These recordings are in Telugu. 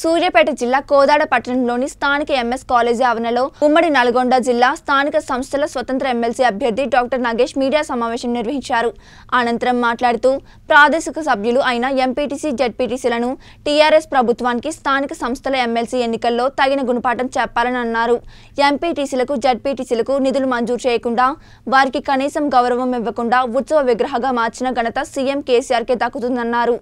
సూర్యాపేట జిల్లా కోదాడ పట్టణంలోని స్థానిక ఎంఎస్ కాలేజీ ఆవరణలో ఉమ్మడి నల్గొండ జిల్లా స్థానిక సంస్థల స్వతంత్ర ఎమ్మెల్సీ అభ్యర్థి డాక్టర్ నాగేష్ మీడియా సమావేశం నిర్వహించారు. అనంతరం మాట్లాడుతూ ప్రాదేశిక సభ్యులు అయిన ఎంపీటీసీ జెడ్పీటీసీలను టీఆర్ఎస్ ప్రభుత్వానికి స్థానిక సంస్థల ఎమ్మెల్సీ ఎన్నికల్లో తగిన గుణపాఠం చెప్పాలని అన్నారు. ఎంపీటీసీలకు జడ్పీటీసీలకు నిధులు మంజూరు చేయకుండా వారికి కనీసం గౌరవం ఇవ్వకుండా ఉత్సవ విగ్రహగా మార్చిన ఘనత సీఎం కేసీఆర్కే దక్కుతుందన్నారు.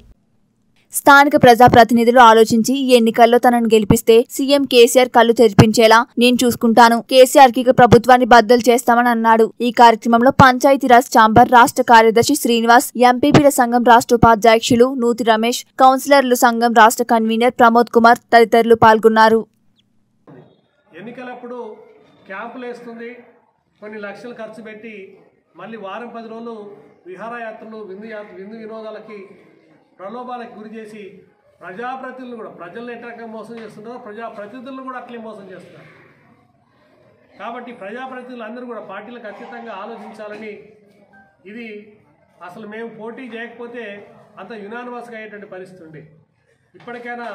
స్థానిక ప్రజాప్రతినిధులు ఆలోచించి ఈ ఎన్నికల్లో తనను గెలిపిస్తే సీఎం కేసీఆర్ కళ్ళు తెరిపించేలా నేను చూసుకుంటాను. కేసీఆర్కి ప్రభుత్వాన్ని బద్దలు చేస్తామని అన్నాడు. ఈ కార్యక్రమంలో పంచాయతీరాజ్ ఛాంబర్ రాష్ట్ర కార్యదర్శి శ్రీనివాస్ ఎంపీపీల సంఘం రాష్ట్ర ఉపాధ్యక్షులు నూతి రమేష్ కౌన్సిలర్లు సంఘం రాష్ట్ర కన్వీనర్ ప్రమోద్ కుమార్ తదితరులు పాల్గొన్నారు. ఎన్నికలప్పుడు క్యాంపులు వేస్తుంది. కొన్ని లక్షలు ఖర్చు పెట్టి మళ్ళీ వారం పది రోజులు విహారయాత్రలు విందు విందు వినోదాలకి ప్రలోభాలకు గురి చేసి ప్రజాప్రతినిధులు కూడా ప్రజల్ని ఎట్లా మోసం చేస్తున్నారో ప్రజాప్రతినిధులను కూడా అట్లే మోసం చేస్తున్నారు. కాబట్టి ప్రజాప్రతినిధులు అందరూ కూడా పార్టీలకు ఖచ్చితంగా ఆలోచించాలని ఇది అసలు మేము పోటీ చేయకపోతే అంత యునానిమస్గా అయ్యేటువంటి పరిస్థితి ఉంది. ఇప్పటికైనా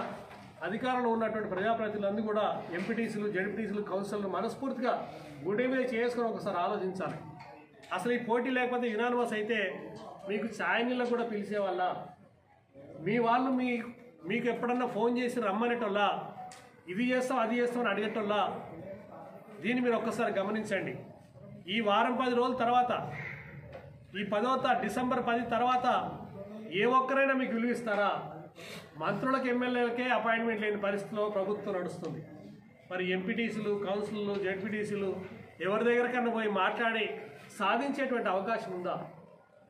అధికారంలో ఉన్నటువంటి ప్రజాప్రతినిధులందరూ కూడా ఎంపీటీసీలు జడ్పీటీసీలు కౌన్సిలర్లు మనస్ఫూర్తిగా గుడి మీద చేసుకుని ఒకసారి ఆలోచించాలి. అసలు ఈ పోటీ లేకపోతే యునానిమస్ అయితే మీకు ఛాయనీళ్ళకు కూడా పిలిచేవాళ్ళ? మీ వాళ్ళు మీ మీకు ఎప్పుడన్నా ఫోన్ చేసి రమ్మనేటోళ్ళ? ఇది చేస్తాం అది చేస్తాం అని అడిగేటోళ్ళ? దీన్ని మీరు ఒక్కసారి గమనించండి. ఈ వారం పది రోజుల తర్వాత ఈ పదో డిసెంబర్ పది తర్వాత ఏ ఒక్కరైనా మీకు విలువిస్తారా మంత్రులకు ఎమ్మెల్యేలకే అపాయింట్మెంట్ లేని పరిస్థితిలో ప్రభుత్వం నడుస్తుంది. మరి ఎంపీటీసీలు కౌన్సిలర్లు జడ్పీటీసీలు ఎవరి దగ్గరకన్నా పోయి మాట్లాడి సాధించేటువంటి అవకాశం ఉందా?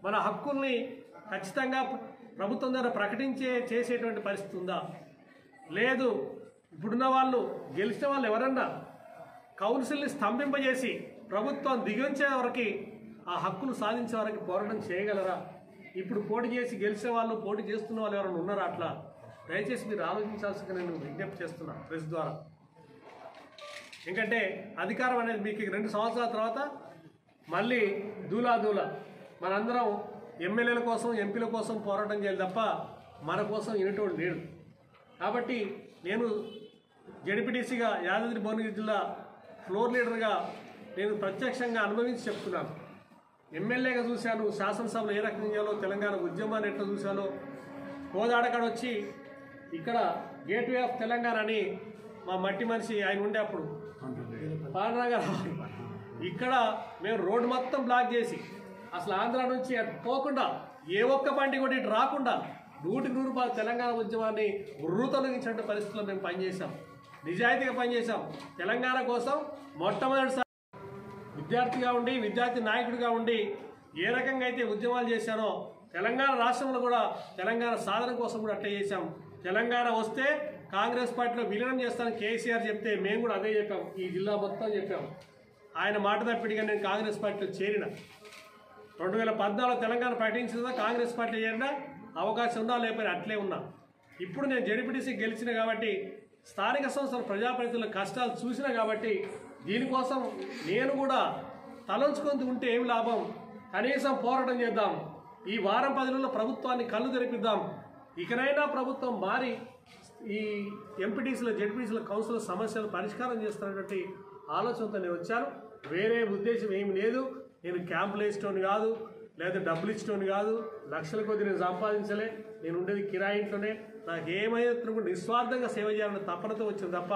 మన హక్కుల్ని ఖచ్చితంగా ప్రభుత్వం ద్వారా ప్రకటించే చేసేటువంటి పరిస్థితి ఉందా? లేదు. ఇప్పుడున్న వాళ్ళు గెలిచిన వాళ్ళు ఎవరన్నా కౌన్సిల్ని స్తంభింపజేసి ప్రభుత్వం దిగించే వరకు ఆ హక్కులు సాధించే వరకు పోరాటం చేయగలరా? ఇప్పుడు పోటీ చేసి గెలిచే వాళ్ళు పోటీ చేస్తున్న వాళ్ళు ఎవరైనా ఉన్నారా అట్లా? దయచేసి మీరు ఆలోచించాల్సిందిగా నేను విజ్ఞప్తి చేస్తున్నా ప్రెస్ ద్వారా. ఎందుకంటే అధికారం అనేది మీకు రెండు సంవత్సరాల తర్వాత మళ్ళీ దూలా దూలా మనందరం ఎమ్మెల్యేల కోసం ఎంపీల కోసం పోరాటం చేయాలి తప్ప మన కోసం వినటోడు లేడు. కాబట్టి నేను జడిపిడిసిగా యాదాద్రి భువనగిరి జిల్లా ఫ్లోర్ లీడర్గా నేను ప్రత్యక్షంగా అనుభవించి చెప్తున్నాను. ఎమ్మెల్యేగా చూశాను శాసనసభలో ఏ రకంగా చేయాలో తెలంగాణ ఉద్యమాన్ని ఎట్లా చూశానో. కోదాడకాడ వచ్చి ఇక్కడ గేట్వే ఆఫ్ తెలంగాణ అని మా మట్టి మనిషి ఆయన ఉండే అప్పుడు. పాలనగర్ ఇక్కడ మేము రోడ్డు మొత్తం బ్లాక్ చేసి అసలు ఆంధ్ర నుంచి పోకుండా ఏ ఒక్క బండి కూడా ఇటు రాకుండా నూటికి నూరు రూపాయలు తెలంగాణ ఉద్యమాన్ని ఉర్రూతొలగించినట్టు పరిస్థితుల్లో మేము పనిచేశాం. నిజాయితీగా పనిచేశాం. తెలంగాణ కోసం మొట్టమొదటిసారి విద్యార్థిగా ఉండి విద్యార్థి నాయకుడిగా ఉండి ఏ రకంగా అయితే ఉద్యమాలు చేశానో తెలంగాణ రాష్ట్రంలో కూడా తెలంగాణ సాధన కోసం కూడా అట్టే చేశాం. తెలంగాణ వస్తే కాంగ్రెస్ పార్టీలో విలీనం చేస్తానని కేసీఆర్ చెప్తే మేము కూడా అదే చెప్పాం. ఈ జిల్లా మొత్తం చెప్పాం. ఆయన మాట తప్పిడిగా నేను కాంగ్రెస్ పార్టీలో చేరిన. రెండు వేల పద్నాలుగు తెలంగాణ ప్రకటించిన కాంగ్రెస్ పార్టీ చేరిన అవకాశం ఉందా లేకపోయినా అట్లే ఉన్నా. ఇప్పుడు నేను జడిపిటిసి గెలిచిన కాబట్టి స్థానిక సంస్థల ప్రజాప్రతినిధుల కష్టాలు చూసినా కాబట్టి దీనికోసం నేను కూడా తలంచుకొని ఉంటే ఏం లాభం? కనీసం పోరాటం చేద్దాం. ఈ వారం పది ప్రభుత్వాన్ని కళ్ళు తెరిపిద్దాం. ఇకనైనా ప్రభుత్వం మారి ఈ ఎంపీటీసీల జెడ్పీటీసీల కౌన్సిల్ సమస్యలు పరిష్కారం చేస్తున్నటువంటి ఆలోచనతో నేను వచ్చాను. వేరే ఉద్దేశం ఏమి లేదు. నేను క్యాంపులు వేసేటోని కాదు లేదా డబ్బులు ఇచ్చేటోని కాదు లక్షల కొద్ది నేను సంపాదించలే నేను ఉండేది కిరాయి ఇంట్లోనే నాకు ఏమైనా నిస్వార్థంగా సేవ చేయాలన్న తపనతో వచ్చింది తప్ప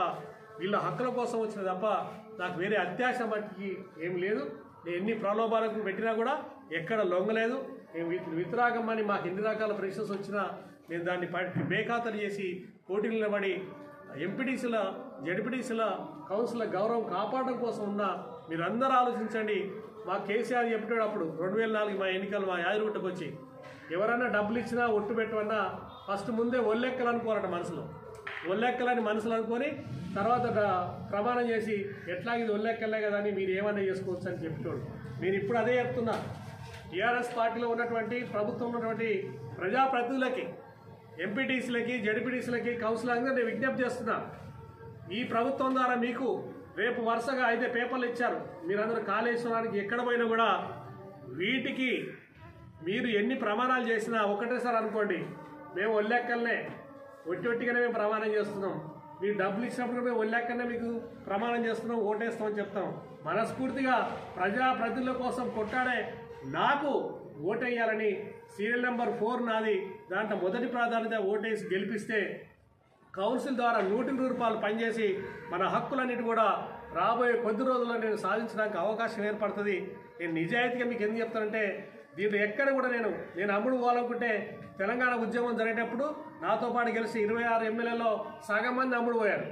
వీళ్ళ హక్కుల కోసం వచ్చిన తప్ప నాకు వేరే అత్యాశ మట్టికి ఏం లేదు. నేను ఎన్ని ప్రలోభాలకు పెట్టినా కూడా ఎక్కడ లొంగలేదు. నేను విత్ అని మాకు ఎన్ని రకాల ప్రశ్నస్ వచ్చినా నేను దాన్ని ప- బేఖాతరు చేసి పోటీలు నిలబడి ఎంపీటీసీల జడ్పీటీసీల కౌన్సిల్ గౌరవం కాపాడడం కోసం ఉన్న మీరందరూ ఆలోచించండి. మా కేసీఆర్ చెప్పేటప్పుడు రెండు వేల నాలుగు మా ఎన్నికలు మా యాదగిరిగుట్టకు వచ్చి ఎవరన్నా డబ్బులు ఇచ్చినా ఒట్టు పెట్టమన్నా ఫస్ట్ ముందే ఒల్లెక్కలు మనసులో. ఒళ్ళెక్కలని మనసులు అనుకొని తర్వాత ప్రమాణం చేసి ఎట్లా ఇది ఒళ్ళెక్కలే కదా అని మీరు ఏమైనా చేసుకోవచ్చు అని చెప్పేటోడు నేను ఇప్పుడు అదే చెప్తున్నా. టీఆర్ఎస్ పార్టీలో ఉన్నటువంటి ప్రభుత్వం ఉన్నటువంటి ప్రజాప్రతినిధులకి ఎంపీటీసీలకి జడ్పీటీసీలకి కౌన్సిలర్గా నేను విజ్ఞప్తి చేస్తున్నా. ఈ ప్రభుత్వం ద్వారా మీకు రేపు వరుసగా అయితే పేపర్లు ఇచ్చారు. మీరందరూ కాళేశ్వరానికి ఎక్కడ పోయినా కూడా వీటికి మీరు ఎన్ని ప్రమాణాలు చేసినా ఒకటేసారి అనుకోండి. మేము ఒల్లెక్కల్నే ఒట్టి ఒట్టిగానే మేము ప్రమాణం చేస్తున్నాం. మీరు డబ్బులు ఇచ్చినప్పుడు మేము ఒళ్ళెక్కనే మీకు ప్రమాణం చేస్తున్నాం ఓటేస్తామని చెప్తాం. మనస్ఫూర్తిగా ప్రజాప్రతినిధుల కోసం కొట్టాడే నాకు ఓటేయాలని సీరియల్ నెంబర్ ఫోర్ నాది. దాంట్లో మొదటి ప్రాధాన్యత ఓటేసి గెలిపిస్తే కౌన్సిల్ ద్వారా నూటికి నూరు రూపాయలు పనిచేసి మన హక్కులన్నిటి కూడా రాబోయే కొద్ది రోజుల్లో నేను సాధించడానికి అవకాశం ఏర్పడుతుంది. నేను నిజాయితీగా మీకు ఎందుకు చెప్తానంటే దీంట్లో ఎక్కడ కూడా నేను నేను అమ్ముడు పోవాలనుకుంటే తెలంగాణ ఉద్యమం జరిగేటప్పుడు నాతో పాటు గెలిచి ఇరవై ఆరు ఎమ్మెల్యేలో సగం మంది అమ్ముడు పోయారు.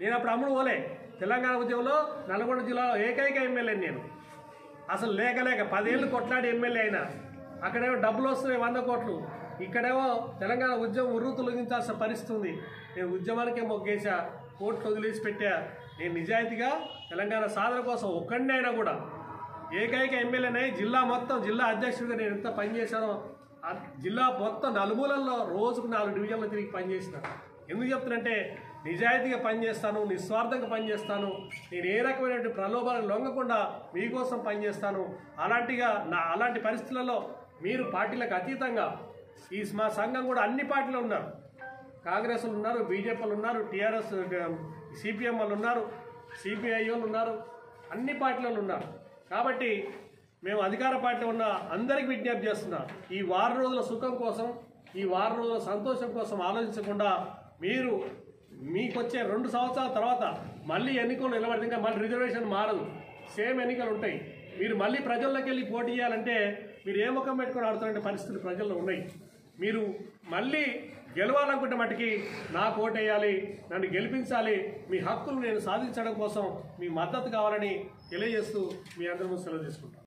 నేను అప్పుడు అమ్ముడు పోలే. తెలంగాణ ఉద్యమంలో నల్గొండ జిల్లాలో ఏకైక ఎమ్మెల్యే నేను. అసలు లేక లేక పదేళ్ళు కొట్లాడి ఎమ్మెల్యే అయినా అక్కడేమో డబ్బులు వస్తున్నాయి వంద కోట్లు. ఇక్కడేమో తెలంగాణ ఉద్యమం ఉర్రు తొలగించాల్సిన పరిస్థితి ఉంది నేను ఉద్యమానికే మొగ్గేశా కోర్టు వదిలేసి పెట్టా. నేను నిజాయితీగా తెలంగాణ సాధన కోసం ఒక్కడినే అయినా కూడా ఏకైక ఎమ్మెల్యేనై జిల్లా మొత్తం జిల్లా అధ్యక్షుడిగా నేను ఎంత పనిచేశానో జిల్లా మొత్తం నలుమూలల్లో రోజుకు నాలుగు డివిజన్లు తిరిగి పనిచేసిన ఎందుకు చెప్తున్నంటే నిజాయితీగా పనిచేస్తాను నిస్వార్థంగా పనిచేస్తాను నేను ఏ రకమైనటువంటి ప్రలోభాలకు లొంగకుండా మీకోసం పనిచేస్తాను అలాంటిగా నా అలాంటి పరిస్థితులలో మీరు పార్టీలకు అతీతంగా ఈ మా సంఘం కూడా అన్ని పార్టీలు ఉన్నారు. కాంగ్రెస్ ఉన్నారు బీజేపీలు ఉన్నారు టీఆర్ఎస్ సిపిఎం వాళ్ళు ఉన్నారు సిపిఐ వాళ్ళు ఉన్నారు అన్ని పార్టీలు ఉన్నారు. కాబట్టి మేము అధికార పార్టీ ఉన్న అందరికీ విజ్ఞప్తి చేస్తున్నాం ఈ వారం రోజుల సుఖం కోసం ఈ వారం రోజుల సంతోషం కోసం ఆలోచించకుండా మీరు మీకు వచ్చే రెండు సంవత్సరాల తర్వాత మళ్ళీ ఎన్నికలు నిలబడితే మళ్ళీ రిజర్వేషన్ మారదు. సేమ్ ఎన్నికలు ఉంటాయి. మీరు మళ్ళీ ప్రజల్లోకి వెళ్ళి పోటీ చేయాలంటే మీరు ఏ ముఖం పెట్టుకొని ఆడుతున్న పరిస్థితులు ప్రజల్లో ఉన్నాయి. మీరు మళ్ళీ గెలవాలనుకుంటే మటుకి నాకు కోటేయాలి నన్ను గెలిపించాలి మీ హక్కులు నేను సాధించడం కోసం మీ మద్దతు కావాలని తెలియజేస్తూ మీ అందరి ముందు సెలవు తీసుకుంటాను